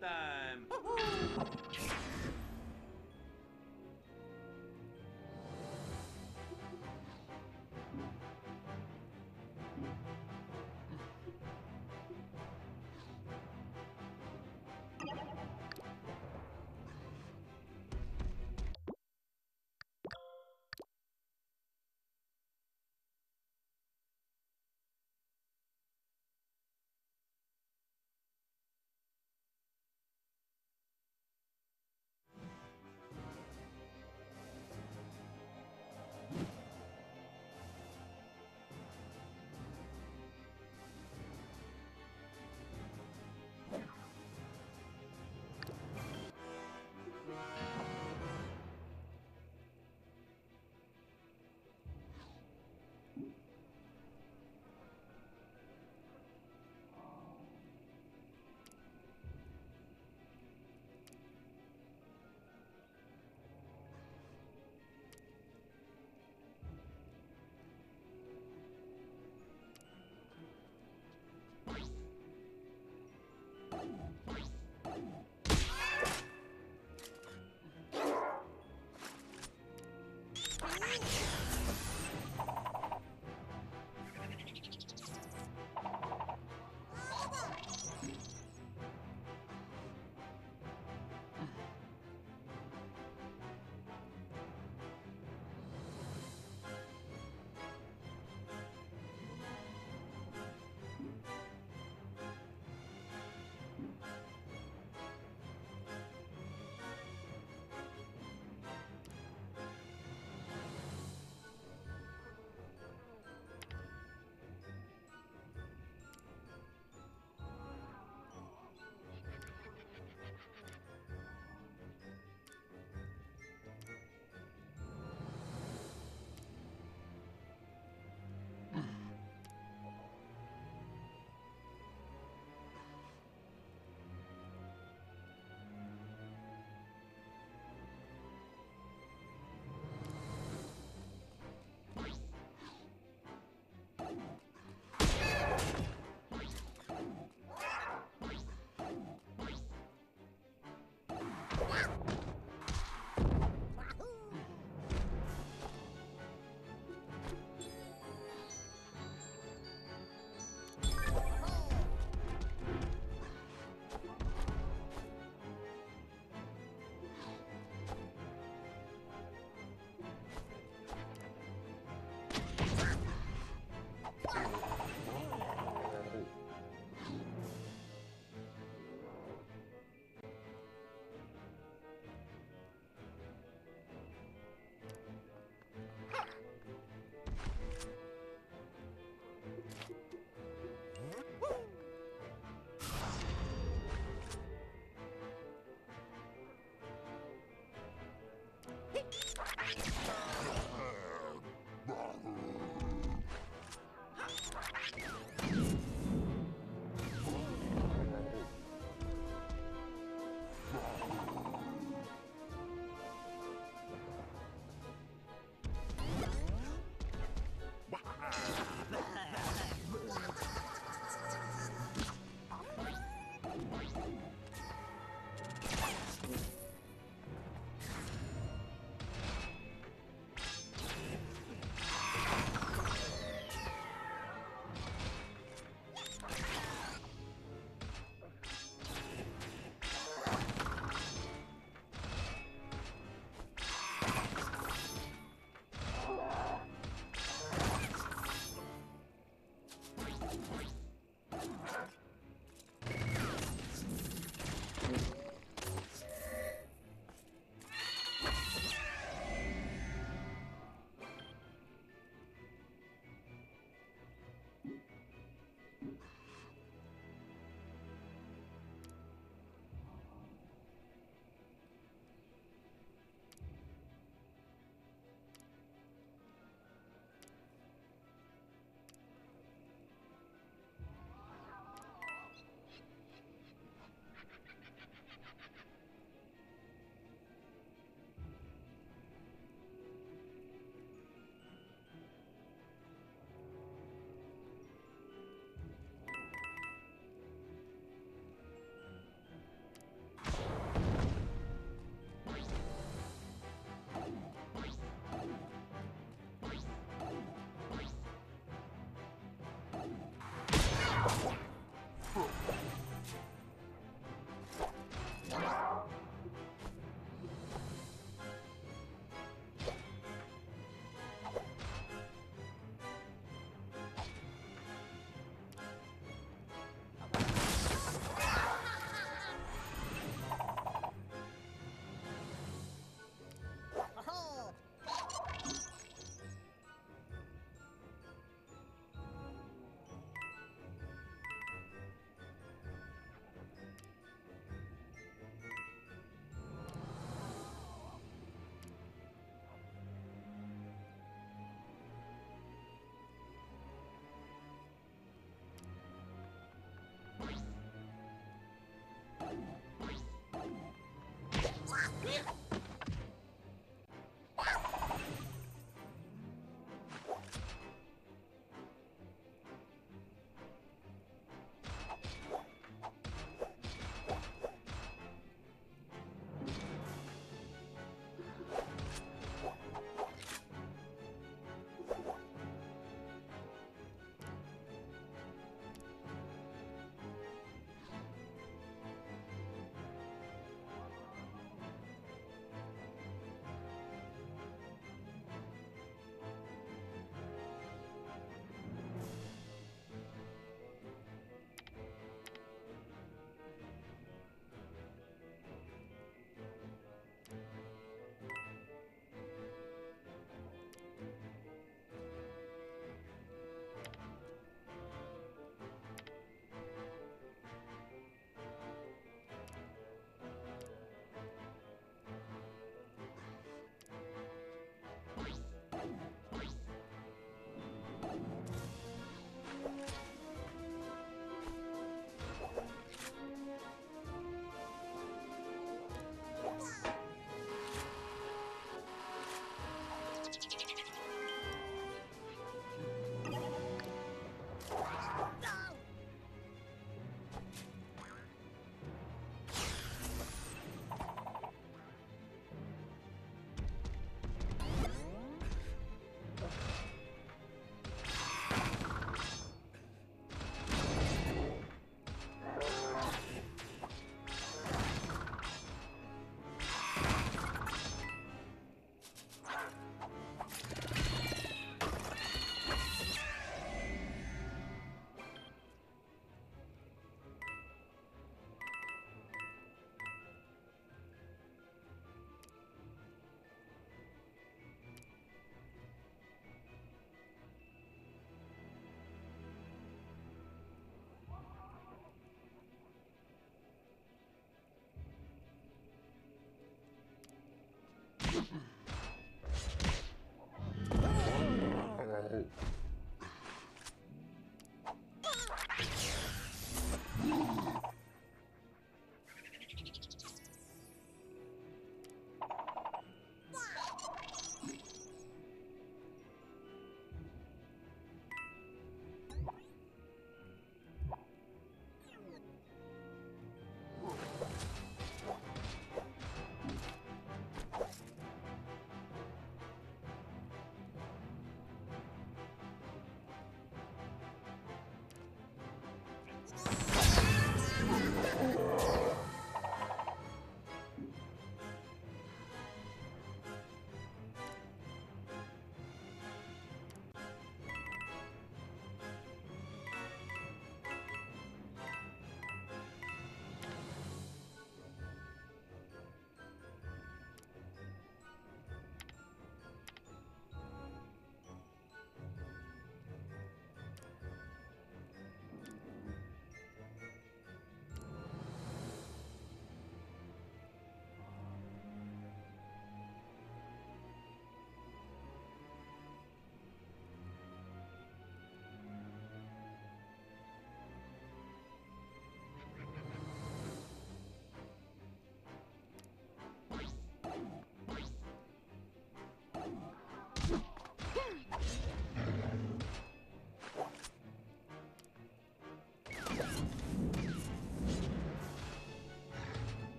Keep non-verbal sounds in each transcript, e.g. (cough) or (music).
Time. (laughs)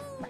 Ooh.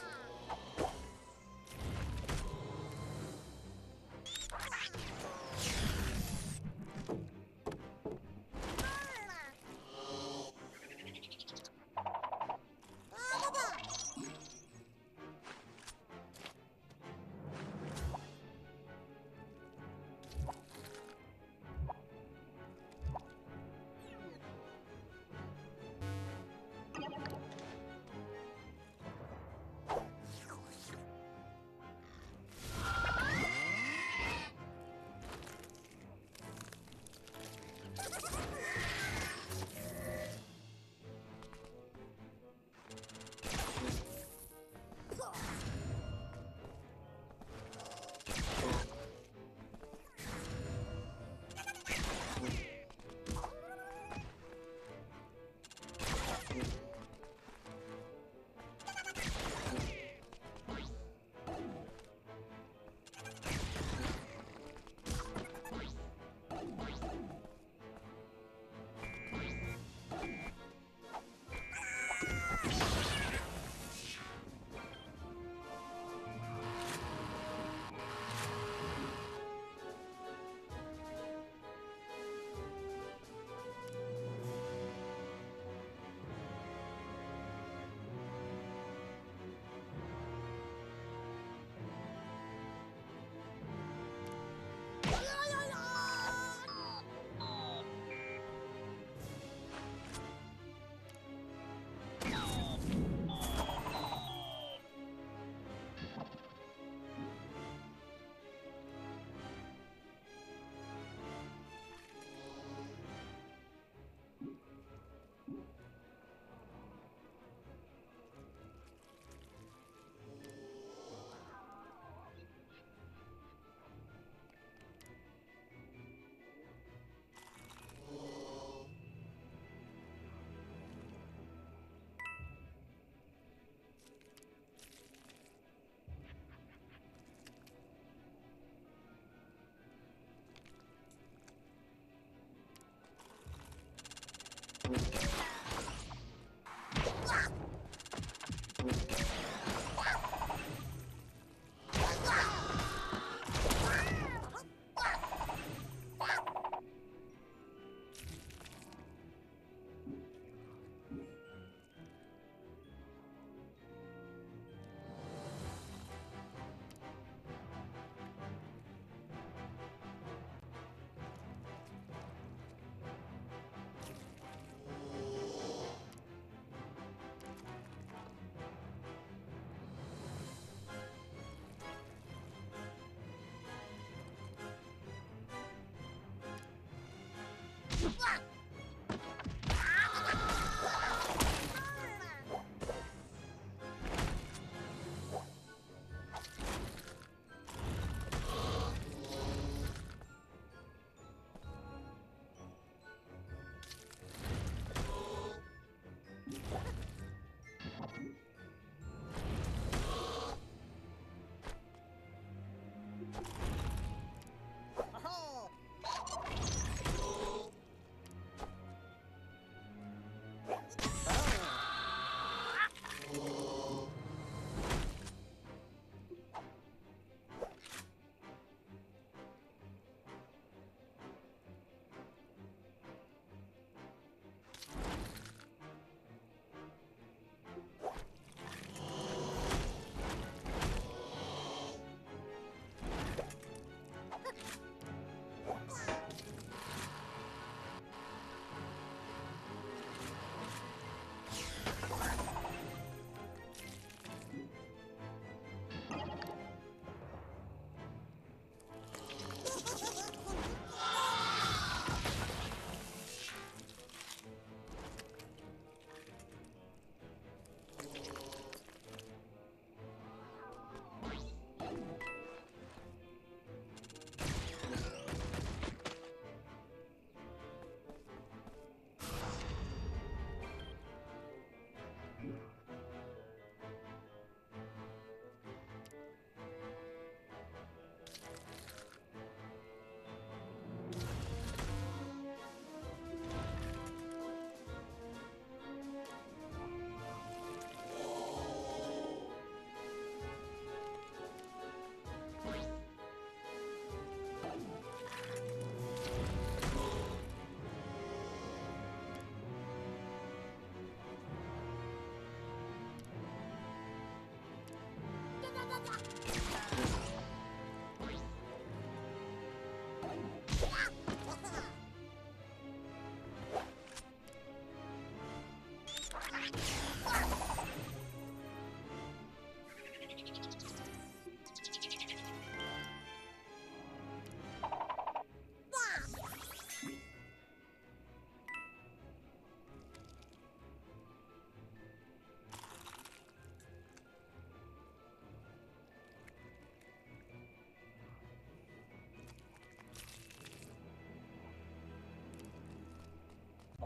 Blah!